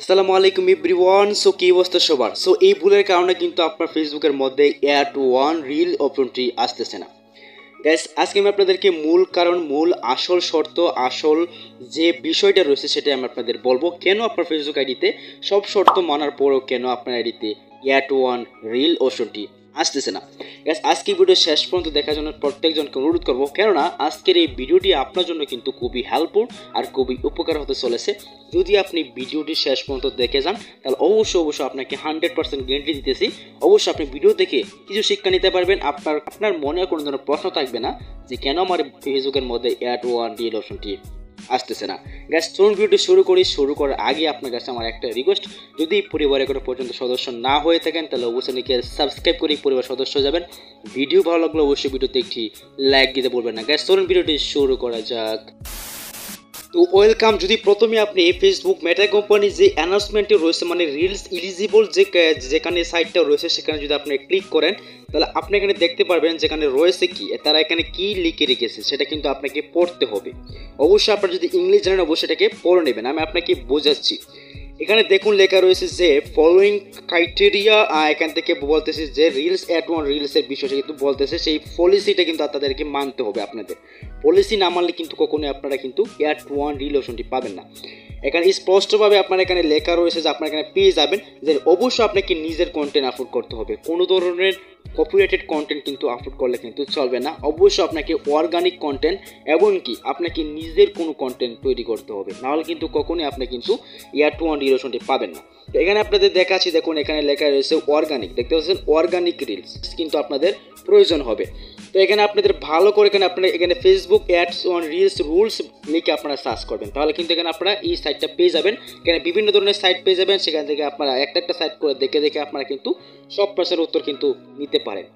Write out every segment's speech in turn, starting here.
আসসালামু আলাইকুম everyone. So কি অবস্থা সবার? সো এই ভুলের কারণে কিন্তু আপনার ফেসবুকের মধ্যে অ্যাট ওয়ান রিল অপশনটি আসতেছে না। গ্যাস আজকে আমি আপনাদেরকে মূল কারণ, মূল আসল শর্ত, আসল যে বিষয়টা রয়েছে সেটা আমি আপনাদের বলব। কেন আপনার ফেসবুক আইডিতে সব শর্ত মানার পরও কেন আপনার আইডিতে অ্যাট ওয়ান রিল অপশনটি আসতেছে না? গ্যাস আজকে ভিডিও শেষ পর্যন্ত দেখার জন্য প্রত্যেকজনকে অনুরোধ করব, কেননা আজকের এই ভিডিওটি আপনার জন্য কিন্তু খুবই হেল্পফুল আর খুবই উপকার হতে চলেছে। যদি আপনি ভিডিওটি শেষ পর্যন্ত দেখে যান, তাহলে অবশ্যই অবশ্যই আপনাকে হান্ড্রেড পার্সেন্ট গ্যারেন্টি দিতেছি। অবশ্যই আপনি ভিডিও দেখে কিছু শিক্ষা নিতে পারবেন। আপনার আপনার মনে কোনো ধরনের প্রশ্ন থাকবে না যে কেন আমার ফেসবুকের মধ্যে অ্যাড ওয়ান ডিএল অপশনটি আসতেছে না। গ্যাস চলুন ভিডিওটি শুরু করি। শুরু করার আগে আপনার কাছে আমার একটা রিকোয়েস্ট যদি পরিবারে কোনো পর্যন্ত সদস্য না হয়ে থাকেন, তাহলে অবশ্যই নাকি সাবস্ক্রাইব করে পরিবার সদস্য যাবেন। ভিডিও ভালো লাগলে অবশ্যই ভিডিওতে একটি লাইক দিতে বলবেন না। গ্যাস চলুন ভিডিওটি শুরু করা যাক। তো ওয়েলকাম যদি প্রথমে আপনি ফেসবুক মেটা কোম্পানির যে অ্যানাউন্সমেন্টটি রয়েছে মানে রিলস ইলিজিবল যে যেখানে সাইটটা রয়েছে, সেখানে যদি আপনি ক্লিক করেন, তাহলে আপনি এখানে দেখতে পারবেন যেখানে রয়েছে কি, তারা এখানে কি লিখে রেখেছে, সেটা কিন্তু আপনাকে পড়তে হবে। অবশ্যই আপনার যদি ইংলিশ জানেন, অবশ্যই এটাকে পড়ে নেবেন। আমি আপনাকে বোঝাচ্ছি। এখানে দেখুন লেখা রয়েছে যে ফলোয়িং ক্রাইটেরিয়া এখান থেকে বলতেছে যে রিলস অ্যাট ওয়ান রিলসের বিষয়টা কিন্তু বলতেছে, সেই পলিসিটা কিন্তু আপনাদেরকে মানতে হবে আপনাদের। পলিসি না মানলে কিন্তু কখনোই আপনারা কিন্তু অ্যাট ওয়ান রিল অপশনটি পাবেন না। এখানে স্পষ্টভাবে আপনার এখানে লেখা রয়েছে যে, আপনার এখানে পেয়ে যাবেন, যে অবশ্যই আপনাকে নিজের কন্টেন্ট আপলোড করতে হবে। কোনো ধরনের কপিরাইটেড কন্টেন্ট কিন্তু আপলোড করলে কিন্তু চলবে না। অবশ্যই আপনাকে অর্গানিক কন্টেন্ট এমনকি আপনাকে নিজের কোনো কন্টেন্ট তৈরি করতে হবে। নাহলে কিন্তু কখনোই আপনি কিন্তু ইয়ার টু ওয়ান রিলেশনটি পাবেন না। তো এখানে আপনাদের দেখাচ্ছি, দেখুন এখানে লেখা রয়েছে অর্গানিক দেখতে পাচ্ছেন? অর্গানিক রিলস কিন্তু আপনাদের প্রয়োজন হবে। তো এখানে আপনাদের ভালো করে এখানে আপনার এখানে Facebook ads on reels rules লিখে আপনারা সার্চ করবেন। তাহলে কিন্তু এখানে আপনারা এই সাইটটা পেয়ে যাবেন। এখানে বিভিন্ন ধরনের সাইট পেয়ে যাবেন। সেখান থেকে আপনারা একটা একটা সাইট করে দেখে দেখে আপনারা কিন্তু সব প্রশ্নের উত্তর কিন্তু নিতে পারেন।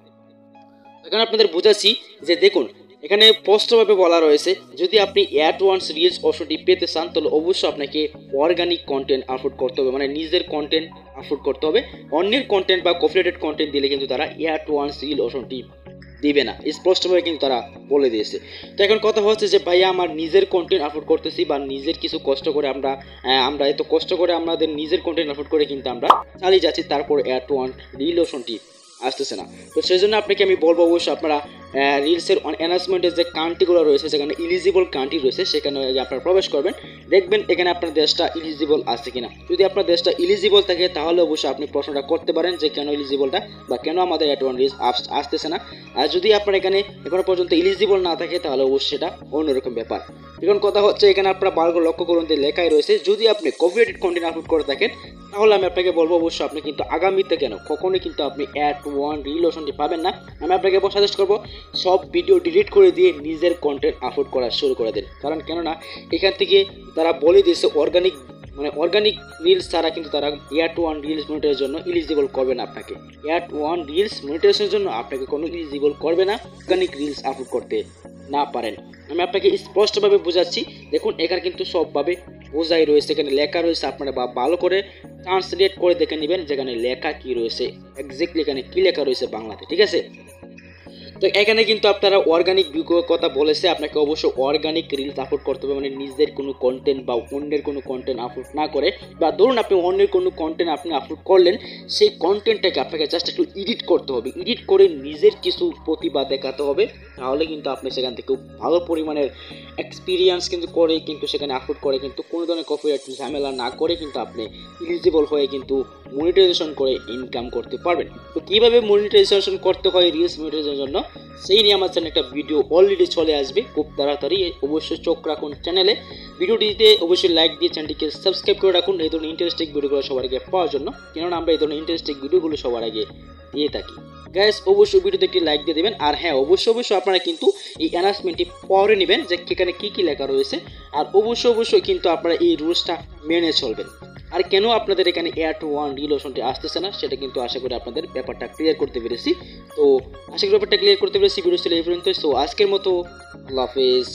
এখানে আপনাদের বোঝাচ্ছি যে দেখুন, এখানে স্পষ্টভাবে বলা রয়েছে, যদি আপনি অ্যাট ওয়ান্স রিলস অপশনটি পেতে চান, তাহলে অবশ্যই আপনাকে অর্গানিক কন্টেন্ট আপলোড করতে হবে। মানে নিজের কন্টেন্ট আপলোড করতে হবে। অন্যের কন্টেন্ট বা কপিরাইটেড কন্টেন্ট দিলে কিন্তু তারা অ্যাট ওয়ান্স রিল অপশনটি দিবে না। স্পষ্টভাবে কিন্তু তারা বলে দিয়েছে। তো এখন কথা হচ্ছে যে, ভাইয়া, আমার নিজের কন্টেন্ট আপলোড করতেছি বা নিজের কিছু কষ্ট করে আমরা আমরা এত কষ্ট করে আমাদের নিজের কন্টেন্ট আপলোড করে কিন্তু আমরা চালিয়ে যাচ্ছি। তারপর অ্যাট ওয়ান রিলেশনটি আসতেছে না। তো সেই জন্য আপনাকে আমি বলব অবশ্যই আপনারা রিলসের অ্যানাউন্সমেন্টের যে কান্ট্রিগুলো রয়েছে, যেখানে ইলিজিবল কান্ট্রি রয়েছে, সেখানে আপনারা প্রবেশ করবেন। দেখবেন এখানে আপনার দেশটা ইলিজিবল আছে কিনা। যদি আপনার দেশটা ইলিজিবল থাকে, তাহলে অবশ্যই আপনি প্রশ্নটা করতে পারেন যে কেন ইলিজিবলটা বা কেন আমাদের অ্যাট ওয়ান রিলস আসতেছে না। আর যদি আপনার এখানে এখনও পর্যন্ত ইলিজিবল না থাকে, তাহলে অবশ্যই সেটা অন্যরকম ব্যাপার। এখন কথা হচ্ছে, এখানে আপনারা বারগো লক্ষ্য করুন যে লেখাই রয়েছে, যদি আপনি কপিরাইটেড কন্টেন্ট আপলোড করে থাকেন, তাহলে আমি আপনাকে বলব অবশ্যই আপনি কিন্তু আগামীতে কেন, কখনোই কিন্তু আপনি অ্যাট ওয়ান রিলেশনটি পাবেন না। আমি আপনাকে সাজেস্ট করব সব ভিডিও ডিলিট করে দিয়ে নিজের কন্টেন্ট আপলোড করা শুরু করে দেন। কারণ কেননা, এখান থেকে তারা বলে দিয়েছে অর্গানিক মানে অর্গানিক রিলস ছাড়া কিন্তু তারা এয়ার টু ওয়ান রিলস মনিটারের জন্য ইলিজিবল করবে না আপনাকে। এয়ার টু ওয়ান রিলস মনিটারেশনের জন্য আপনাকে কোনো ইলিজিবল করবে না অর্গানিক রিলস আপলোড করতে না পারেন। আমি আপনাকে স্পষ্টভাবে বোঝাচ্ছি, দেখুন, এখানে কিন্তু সবভাবে বোঝাই রয়েছে। এখানে লেখা রয়েছে আপনারা বা ভালো করে ট্রান্সলেট করে দেখে নেবেন যেখানে লেখা কি রয়েছে। এক্স্যাক্টলি এখানে কি লেখা রয়েছে বাংলাতে, ঠিক আছে? তো এখানে কিন্তু আপনারা অর্গানিক কথা বলেছে, আপনাকে অবশ্যই অর্গানিক রিলস আপলোড করতে হবে মানে নিজের কোনো কন্টেন্ট বা অন্যের কোনো কন্টেন্ট আপলোড না করে, বা ধরুন আপনি অন্যের কোনো কন্টেন্ট আপনি আপলোড করলেন, সেই কন্টেন্টটাকে আপনাকে জাস্ট একটু এডিট করতে হবে। এডিট করে নিজের কিছু প্রতিভা দেখাতে হবে, তাহলে কিন্তু আপনি সেখান থেকে ভালো পরিমাণের এক্সপিরিয়েন্স কিন্তু করে কিন্তু সেখানে আপলোড করে কিন্তু কোনো ধরনের কপিরাইট ঝামেলা না করে কিন্তু আপনি ইলিজিবল হয়ে কিন্তু মনিটাইজেশন করে ইনকাম করতে পারবেন। তো কীভাবে মনিটাইজেশন করতে হয় রিলস মনিটাইজেশনের জন্য? সেই নিয়ে আমার চ্যানেলে একটা ভিডিও অলরেডি চলে আসবে। খুব তাড়াতাড়ি অবশ্যই চোখ রাখুন চ্যানেলে ভিডিওটিতে অবশ্যই লাইক দিয়ে চ্যানেলটিকে সাবস্ক্রাইব করে রাখুন। এই ধরনের ইন্টারেস্টিং ভিডিওগুলো সবার আগে পাওয়ার জন্য। কেননা আমরা এই ধরনের ইন্টারেস্টিং ভিডিওগুলো সবার আগে দিয়ে থাকি। গ্যাস অবশ্যই ভিডিওতে একটি লাইক দিয়ে দেবেন। আর হ্যাঁ অবশ্যই অবশ্যই আপনারা কিন্তু এই অ্যানাউন্সমেন্টটি পরে নেবেন যে সেখানে কী কী লেখা রয়েছে। আর অবশ্যই অবশ্যই কিন্তু আপনারা এই রুলসটা মেনে চলবেন। আর কেন আপনাদের এখানে এয়ার টু ওয়ান রিলেশনটি আসতেছে না, সেটা কিন্তু আশা করি আপনাদের ব্যাপারটা ক্লিয়ার করতে পেরেছি। তো আশা করি ব্যাপারটা ক্লিয়ার করতে পেরেছি ভিডিও ছিল এই পর্যন্ত সো আজকের মতো, আল্লাহ হাফেজ।